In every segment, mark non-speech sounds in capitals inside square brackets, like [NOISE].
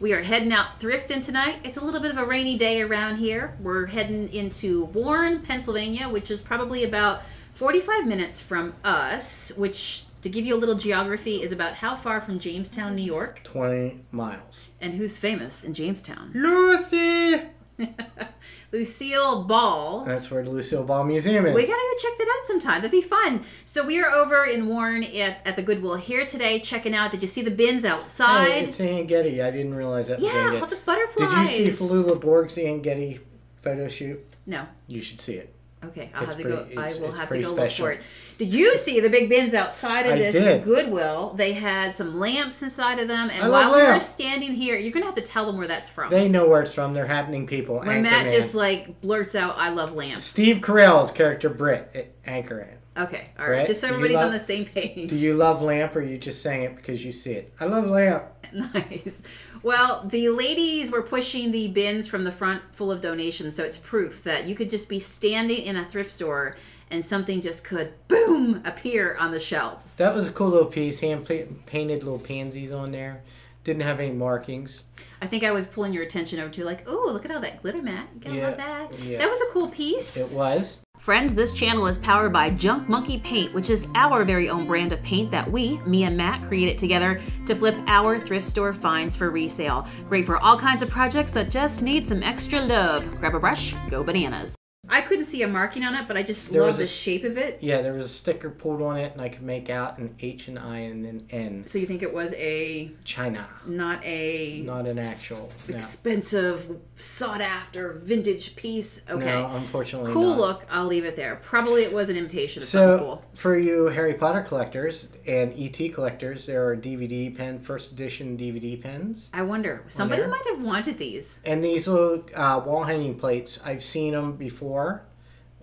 We are heading out thrifting tonight. It's a little bit of a rainy day around here. We're heading into Warren, Pennsylvania, which is probably about 45 minutes from us, which, to give you a little geography, is about how far from Jamestown, New York? 20 miles. And who's famous in Jamestown? Lucy! [LAUGHS] Lucille Ball. That's where the Lucille Ball Museum is. We gotta go check that out sometime. That'd be fun. So we are over in Warren at, at the Goodwill here today, checking out. Did you see the bins oh, outside? Hey, it's Ann Getty. I didn't realize that was yeah, Ann all the butterflies. Did you see Falula Borg's Ann Getty photo shoot? No. You should see it. Okay, I'll It's have to pretty- go. I will have to go special. look for it. Did you see the big bins outside of I this did. Goodwill? They had some lamps inside of them, and I love while we were standing here, you're gonna have to tell them where that's from. They know where it's from. They're happening people. when Matt just like blurts out, "I love lamps." Steve Carell's character Brick Anchorman. Okay, all right, Brett, just so everybody's on the same page. Do you love Lamp or are you just saying it because you see it? I love Lamp. [LAUGHS] Nice. Well, the ladies were pushing the bins from the front full of donations, so it's proof that you could just be standing in a thrift store and something just could boom appear on the shelves. That was a cool little piece. Hand painted little pansies on there. Didn't have any markings. I think I was pulling your attention over to like, oh, look at all that glitter, mat. You gotta love that. yeah. That was a cool piece. It was. Friends, this channel is powered by Junk Monkey Paint, which is our very own brand of paint that we, me and Matt, created together to flip our thrift store finds for resale. Great for all kinds of projects that just need some extra love. Grab a brush, go bananas. I couldn't see a marking on it, but I just There love the shape of it. Yeah, there was a sticker pulled on it, and I could make out an H and I and an N. So you think it was a China, not a not an actual. No, expensive, sought after vintage piece? Okay. no unfortunately cool not. look. I'll leave it there. Probably it was an imitation of something So, cool. for you Harry Potter collectors and ET collectors, there are DVD pen, first edition DVD pens. I wonder. Somebody might have wanted these. And these little uh, wall hanging plates, I've seen them before.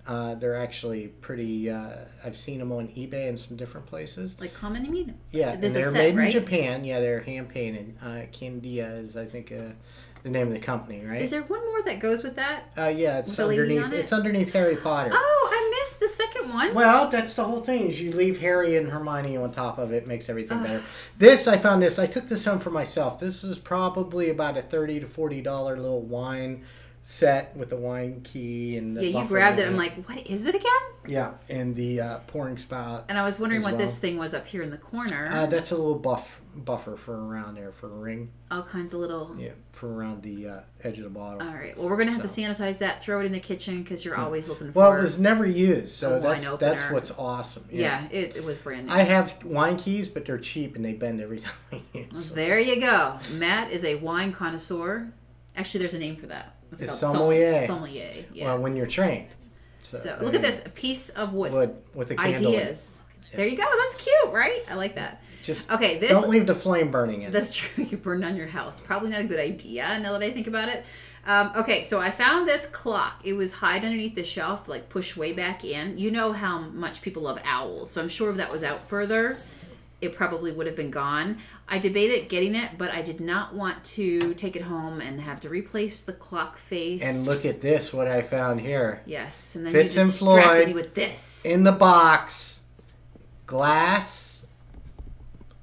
Uh, they're actually pretty. Uh, I've seen them on eBay and some different places. Like common? Yeah, There's and they're set, made right? in Japan. Yeah, they're hand painted. Uh, Candia is, I think, uh, the name of the company, right? Is there one more that goes with that? uh, yeah, it's underneath. it? It's underneath Harry Potter. Oh, I missed the second one. Well, that's the whole thing. Is you leave Harry and Hermione on top of it, makes everything better. This I found this. I took this home for myself. This is probably about a thirty to forty dollar little wine set with the wine key and the yeah, you grabbed it. I'm like, what is it again? yeah, and the uh, pouring spout. And I was wondering what this thing was up here in the corner. Uh, that's a little buff buffer for around there for a ring. All kinds of little. Yeah, for around the uh, edge of the bottle. All right. Well, we're gonna have So. to sanitize that. Throw it in the kitchen because you're always looking for. well, it was never used, so that's that's what's awesome. yeah, it, it was brand new. I have wine keys, but they're cheap and they bend every [LAUGHS] time I use them. There you go. Matt is a wine connoisseur. Actually, there's a name for that. What's it It's called? sommelier. Sommelier. Yeah. Well, when you're trained. So, so look at this. A piece of wood. Wood with a candle. in. Ideas. There you go. That's cute, right? I like that. Just Okay, this don't leave the flame burning in. it. That's [LAUGHS] true. You burned down your house. Probably not a good idea now that I think about it. Um, okay, so I found this clock. It was hide underneath the shelf, like pushed way back in. You know how much people love owls, so I'm sure if that was out further, it probably would have been gone. I debated getting it, but I did not want to take it home and have to replace the clock face. And look at this, what I found here. yes, and then Fitz you and distracted Floyd. me with this. In the box, glass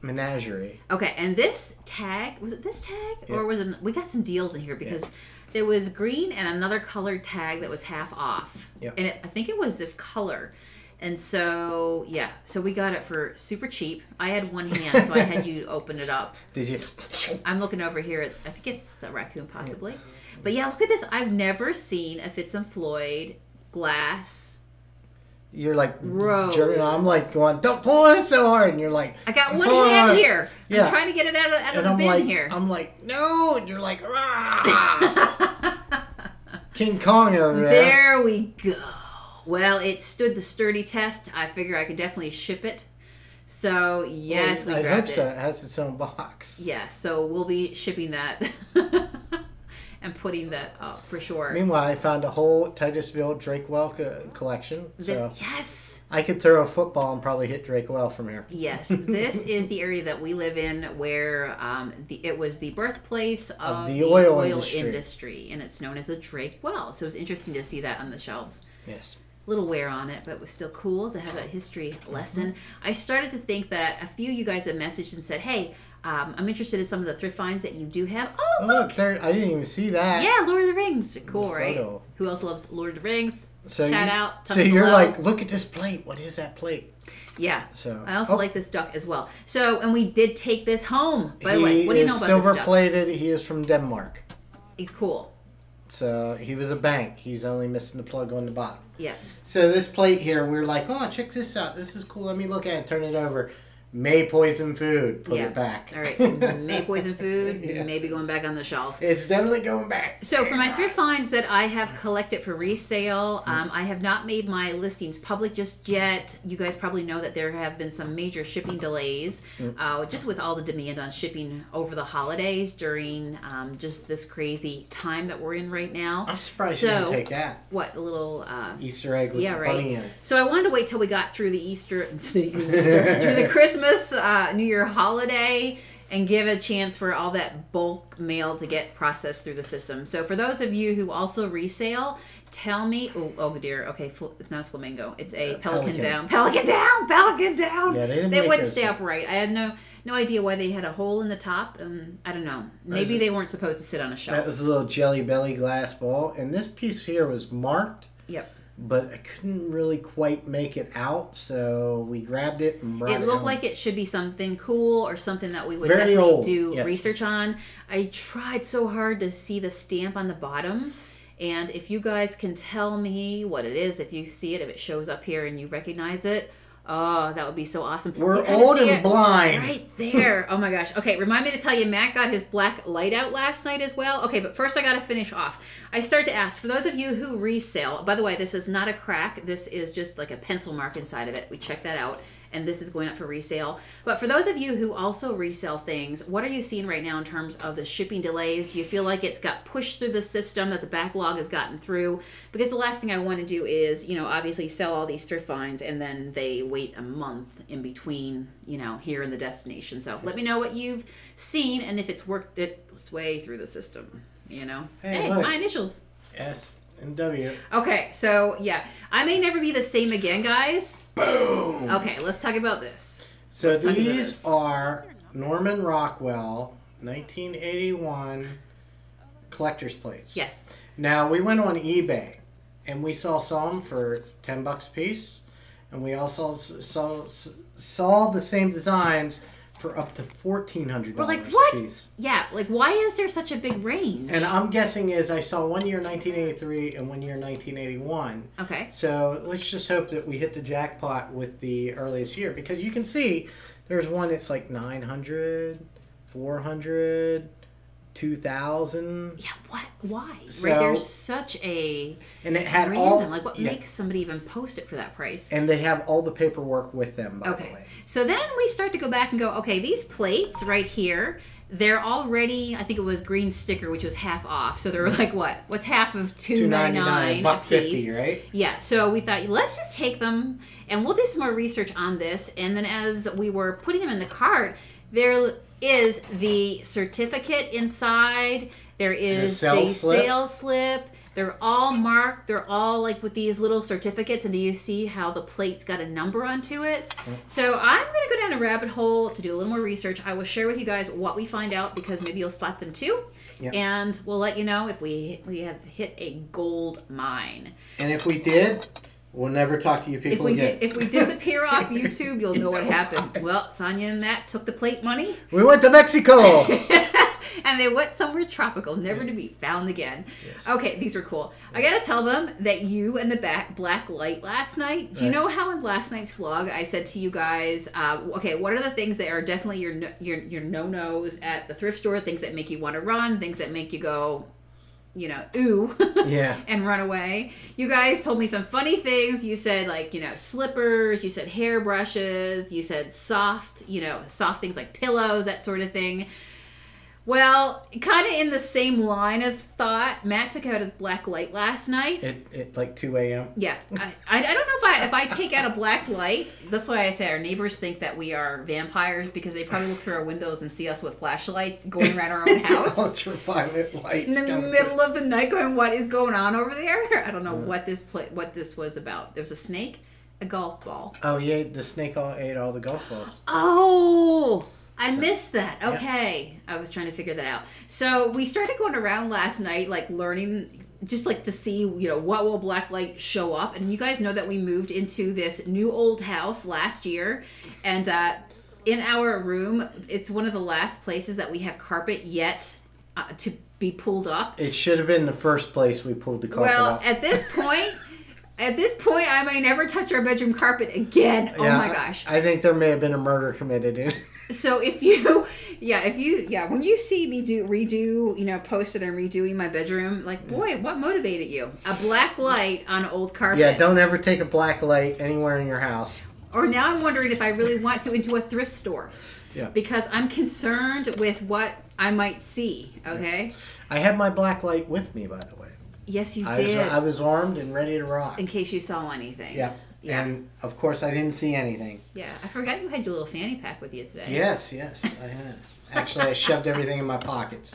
menagerie. Okay, and this tag was it this tag Yeah. or was it? We got some deals in here because there was green and another colored tag that was half off, Yeah. and it, I think it was this color. And so yeah, so we got it for super cheap. I had one hand, so I had you [LAUGHS] open it up. Did you? I'm looking over here. I think it's the raccoon, possibly. But yeah, look at this. I've never seen a Fitz and Floyd glass. You're like, Rose. jerking. I'm like going, don't pull it so hard. And you're like, I got one hand here. Yeah. I'm trying to get it out of, out of the I'm bin like, here. I'm like, no. And you're like, [LAUGHS] King Kong over there. There we go. Well, it stood the sturdy test. I figure I could definitely ship it. So yes, we I grabbed hope it. so. It has its own box. Yeah, so we'll be shipping that [LAUGHS] and putting that up for sure. Meanwhile, I found a whole Titusville Drake Well co- collection. The- So yes, I could throw a football and probably hit Drake Well from here. yes. [LAUGHS] This is the area that we live in, where um, the, it was the birthplace of, the oil industry. industry. and it's known as a Drake Well. So it was interesting to see that on the shelves. Yes. Little wear on it, but it was still cool to have that history lesson. I started to think that a few of you guys have messaged and said, "Hey, um, I'm interested in some of the thrift finds that you do have." Oh, Oh, look, look, there! I didn't even see that. yeah, Lord of the Rings, cool, right? Who else loves Lord of the Rings? So Shout you, out. So you're below. like, look at this plate. What is that plate? yeah. So I also oh, like this duck as well. So, and we did take this home. By the way, what do you know about silver this duck? plated. He is from Denmark. He's cool. So he was a bank. He's only missing the plug on the bottom. Yeah. So this plate here, we're like, oh, check this out. This is cool. Let me look at it. Turn it over. May poison food. Put Yeah. it back. All right. [LAUGHS] May poison food. Yeah. Maybe going back on the shelf. It's definitely going back. So for my thrift finds that I have collected for resale, um, I have not made my listings public just yet. You guys probably know that there have been some major shipping delays, uh, just with all the demand on shipping over the holidays during um, just this crazy time that we're in right now. I'm surprised you So- didn't take that What a little. Uh, Easter egg with Yeah, the right. bunny in it. so I wanted to wait till we got through the Easter, [LAUGHS] the Easter [LAUGHS] through the Christmas, uh, New Year holiday, and give a chance for all that bulk mail to get processed through the system. So for those of you who also resale, tell me. Oh, oh dear. Okay, fl- it's not a flamingo. It's a Uh, pelican, pelican. down. Pelican down. Pelican down. Yeah, they They wouldn't stay upright. I had no no idea why they had a hole in the top. Um, I don't know. Maybe they weren't supposed to sit on a shelf. That was a little jelly belly glass ball. And this piece here was marked, yep. But I couldn't really quite make it out. So we grabbed it and brought it it looked home. like it should be something cool or something that we would Very definitely old, do yes. research on. I tried so hard to see the stamp on the bottom. And if you guys can tell me what it is, if you see it, if it shows up here and you recognize it, oh, that would be so awesome. We're old and blind. Right there. Oh my gosh. Okay, remind me to tell you, Matt got his black light out last night as well. Okay, but first I got to finish off. I start to ask for those of you who resale. By the way, this is not a crack. This is just like a pencil mark inside of it. We check that out. And this is going up for resale. But for those of you who also resell things, what are you seeing right now in terms of the shipping delays? Do you feel like it's got pushed through the system, that the backlog has gotten through? Because the last thing I want to do is, you know, obviously sell all these thrift finds and then they wait a month in between, you know, here in the destination. So let me know what you've seen and if it's worked its way through the system, you know? Hey, hey my initials. S and W. Okay, so yeah, I may never be the same again, guys. Boom. Okay, let's talk about this. So Let's these this. are Norman Rockwell, 1981 collector's plates. Yes. Now we went on eBay and we saw some for 10 bucks a piece, and we also saw saw the same designs for up to fourteen hundred dollars like, what? piece. Yeah, like why is there such a big range? And I'm guessing is I saw one year 1983 and one year 1981. okay. So let's just hope that we hit the jackpot with the earliest year because you can see there's one that's like 900, 400, 2000, Yeah, what? Why? So- right, there's such a and it had random. all. like, what yeah. makes somebody even post it for that price? And they have all the paperwork with them, by the Okay. way. So then we start to go back and go, okay, these plates right here, they're already, I think it was green sticker, which was half off. So they were like, what? What's half of two ninety nine buck fifty, right? Yeah, so we thought let's just take them and we'll do some more research on this. And then as we were putting them in the cart, there is the certificate inside. There is the, sales slip. sales slip. They're all marked. They're all like with these little certificates. And do you see how the plate's got a number onto it? So I'm going to go down a rabbit hole to do a little more research. I will share with you guys what we find out because maybe you'll spot them too. Yep. And we'll let you know if we we have hit a gold mine. And if we did, we'll never talk to you If people we again. di- if we [LAUGHS] disappear off YouTube, you'll know what happened. Well, Sonia and Matt took the plate money, we went to Mexico. [LAUGHS] and they went somewhere tropical, never to be found again. Yes. Okay, these were cool. I gotta tell them that you and the back black light last night. Do you Right. know how in last night's vlog I said to you guys, uh, okay, what are the things that are definitely your no- your your no nos at the thrift store? Things that make you want to run, things that make you go, you know, ooh. [LAUGHS] yeah. and run away. You guys told me some funny things. You said like, you know, slippers, you said hairbrushes, you said soft, you know, soft things like pillows, that sort of thing. Well, kind of in the same line of thought, Matt took out his black light last night. At, at like 2 a.m. Yeah, I, I, I don't know if I if I take out a black light. That's why I say our neighbors think that we are vampires because they probably look through our windows and see us with flashlights going around our own [LAUGHS] house Ultraviolet in the middle of the night, going, "What is going on over there?" [LAUGHS] I don't know what this pla what this was about. There was a snake, a golf ball. Oh, yeah, the snake all ate all the golf balls. Oh, I So- missed that. Okay. I was trying to figure that out. So we started going around last night, like learning just like to see, you know, what will black light show up. And you guys know that we moved into this new old house last year. And uh, in our room, it's one of the last places that we have carpet yet uh, to be pulled up. It should have been the first place we pulled the carpet Well, up. at this [LAUGHS] point, at this point, I may never touch our bedroom carpet again. Oh Yeah, my I- gosh. I, think there may have been a murder committed in So if you, [LAUGHS] yeah, if you, yeah, when you see me do redo, you know, posted and redoing my bedroom, like, boy, what motivated you? A black light on old carpet. Yeah, don't ever take a black light anywhere in your house. Or now I'm wondering if I really want to into a thrift store. Yeah. Because I'm concerned with what I might see. Okay. I had my black light with me, by the way. Yes, you I was, did. I was armed and ready to rock. in case you saw anything. Yeah. Yeah. And of course, I didn't see anything. Yeah. I forgot you had your little fanny pack with you today. Yes, yes, I had. Actually, I shoved everything in my pockets.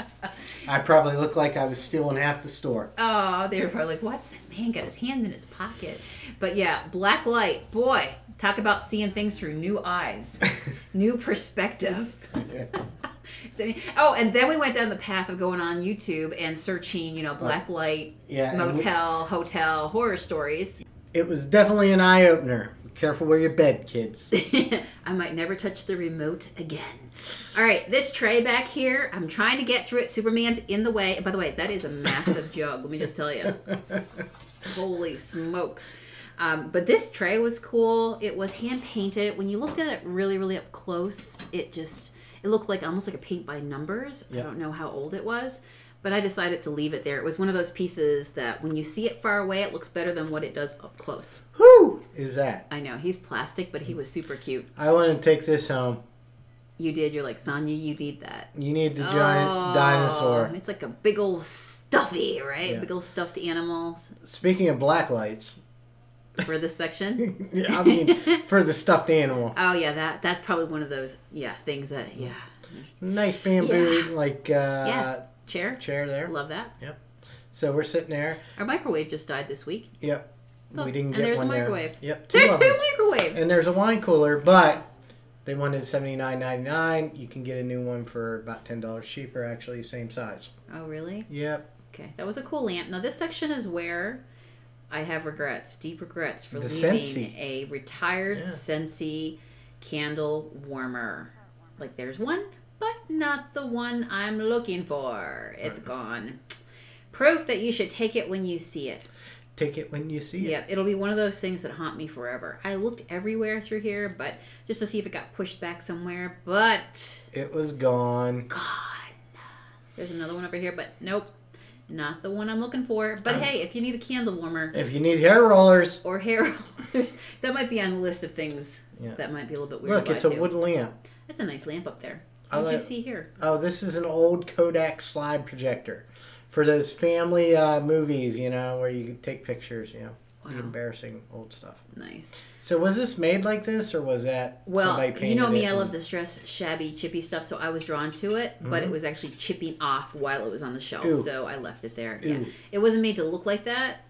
I probably looked like I was stealing half the store. Oh, they were probably like, "What's that man got his hand in his pocket?" But yeah, black light, boy, talk about seeing things through new eyes, [LAUGHS] new perspective. [LAUGHS] So- oh, and then we went down the path of going on YouTube and searching, you know, black light, Yeah, and we- motel, hotel, horror stories. It was definitely an eye opener. Careful where you bed, kids. [LAUGHS] I might never touch the remote again. All right, this tray back here, I'm trying to get through it. Superman's in the way. By the way, that is a massive [LAUGHS] jug. Let me just tell you. Holy smokes. Um, but this tray was cool. It was hand painted. When you looked at it really, really up close, it just it looked like almost like a paint by numbers. I don't know how old it was, but I decided to leave it there. It was one of those pieces that when you see it far away, it looks better than what it does up close. Who is that? I know he's plastic, but he was super cute. I want to take this home. You did. You're like Sonia. You need that. You need the giant Oh, dinosaur. It's like a big old stuffy, right? Yeah. Big old stuffed animals Speaking of black lights, for this section. [LAUGHS] yeah, I mean, for the stuffed animal, [LAUGHS] Oh yeah, that that's probably one of those yeah things that yeah nice bamboo Yeah. like uh, yeah chair. chair there. Love that. Yep. So we're sitting there. Our microwave just died this week. Yep. Look, we didn't and get there's a one there. microwave. Yep. Two There's two microwaves. And there's a wine cooler, but they wanted seventy nine ninety nine. You can get a new one for about ten dollars cheaper, actually, same size. oh really? Yep. Okay, that was a cool lamp. Now this section is where I have regrets, deep regrets for The leaving a retired Yeah. Scentsy candle warmer. Like there's one, not the one I'm looking for. It's gone. Proof that you should take it when you see it. Take it when you see it. Yeah, it'll be one of those things that haunt me forever. I looked everywhere through here, but just to see if it got pushed back somewhere, but It was gone. gone. There's another one over here, but nope, not the one I'm looking for. But hey, if you need a candle warmer If you need hair rollers, or hair [LAUGHS] rollers, that might be on the list of things Yeah. that might be a little bit weird. look, it's a too. wood lamp. That's a nice lamp up there. I What'd you see here? Oh, this is an old Kodak slide projector for those family uh, movies, you know, where you take pictures, you know, the embarrassing old stuff. Nice. So was this made like this, or was that Well, somebody painted you know me, I love distress, shabby, chippy stuff, so I was drawn to it, but it was actually chipping off while it was on the shelf, Mm-hmm. Ooh. so I left it there. Yeah. It wasn't made to look like that.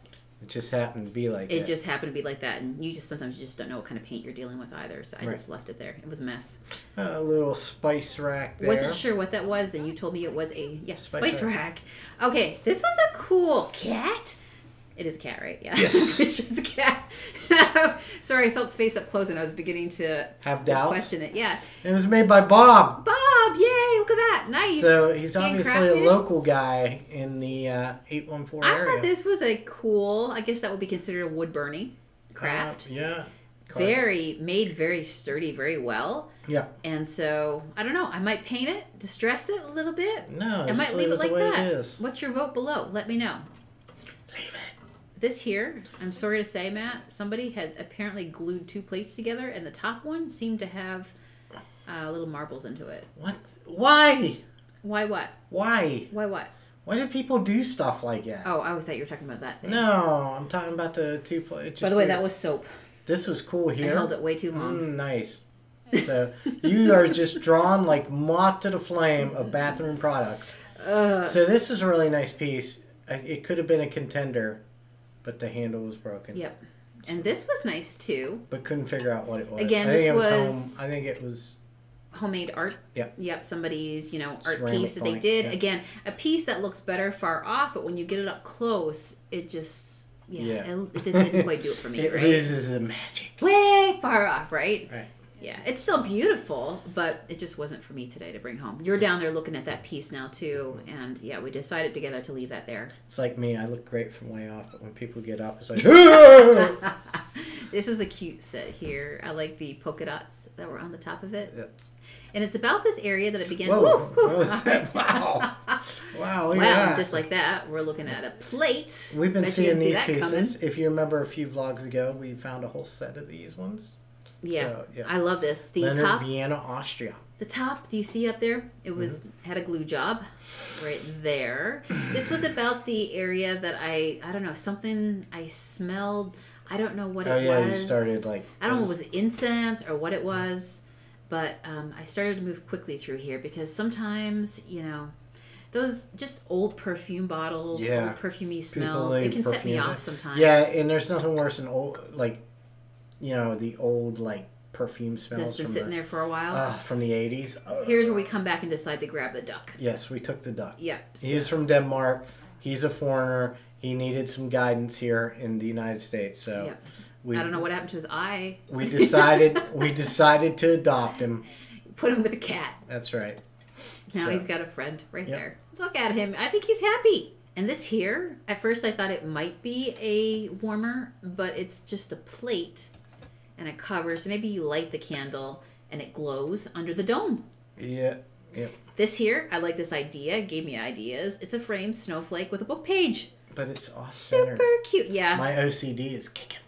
It just happened to be like It that. just happened to be like that, and you just sometimes you just don't know what kind of paint you're dealing with either. So I Right. just left it there. It was a mess. a little spice rack there. Wasn't sure what that was, and you told me it was a yeah Spice spice, rack. rack. Okay, this was a cool cat. It is a cat, right? Yeah. Yes. [LAUGHS] it's a cat. [LAUGHS] Sorry, I saw its face up close, and I was beginning to Have doubts. question it. Yeah. It was made by Bob. Bob, yay! Look at that, nice. So he's obviously a local guy in the uh, 814 I area. thought this was a cool. I guess that would be considered a wood burning craft. Uh, yeah. very made, very sturdy, very well. Yeah. And so I don't know. I might paint it, distress it a little bit. No, I might leave it the like that. it. What's your vote below? Let me know. Leave it. This here, I'm sorry to say, Matt, somebody had apparently glued two plates together, and the top one seemed to have uh, little marbles into it. What? Why? Why what? Why? Why what? Why do people do stuff like that? Oh, I always thought you were talking about that thing. No, I'm talking about the two. Pl- just By the way, weird. that was soap. this was cool I here. held it way too long. Mm, nice. So you are just drawn like moth to the flame of bathroom products. Ugh. So this is a really nice piece. It could have been a contender, but the handle was broken. Yep. And this was nice too. But couldn't figure out what it was. Again, I think this it was, was- home. I think it was. Homemade art. Yep. Yep. Somebody's, you know, art Ceramic piece that they point, did. yeah. Again, a piece that looks better far off, but when you get it up close, it just yeah, Yeah. It, it just didn't quite do it for [LAUGHS] me, It right? loses the magic. Way far off, right? Right. Yeah, it's still beautiful, but it just wasn't for me today to bring home. You're down there looking at that piece now too, and yeah, we decided together to leave that there. It's like me. I look great from way off, but when people get up, it's like. [LAUGHS] This was a cute set here. I like the polka dots that were on the top of it. Yep. And it's about this area that it began. Whoa! Woo, woo. Was? [LAUGHS] Wow! Wow! Wow, that. just like that, we're looking at a plate. We've been Bet seeing didn't see these pieces. coming. If you remember a few vlogs ago, we found a whole set of these ones. Yeah, So, yeah. I love this. The Leonard, top, Vienna, Austria. the top. Do you see up there? It was Mm-hmm. had a glue job, right there. this was about the area that I I don't know something I smelled. I don't know what Oh it yeah, was. you started like. I don't know if it was incense or what it was, but um, I started to move quickly through here because sometimes, you know, those just old perfume bottles, Yeah. old perfumey smells, it can set me off sometimes. Yeah, and there's nothing worse than old, like, you know, the old like perfume smells That's been from sitting the, there for a while. ah, from the '80s. Oh. Here's where we come back and decide to grab the duck. Yes, we took the duck. Yep. He is from Denmark. He's a foreigner. He needed some guidance here in the United States, so Yep. We I don't know what happened to his eye. we [LAUGHS] decided we decided to adopt him. Put him with a cat. That's right. Now So- he's got a friend right Yep. there. Look at him. I think he's happy. And this here, at first I thought it might be a warmer, but it's just a plate and it covers. So maybe you light the candle and it glows under the dome. Yeah. Yep. This here, I like this idea. It gave me ideas. It's a framed snowflake with a book page. But it's center. Super cute. Yeah. My OCD is kicking.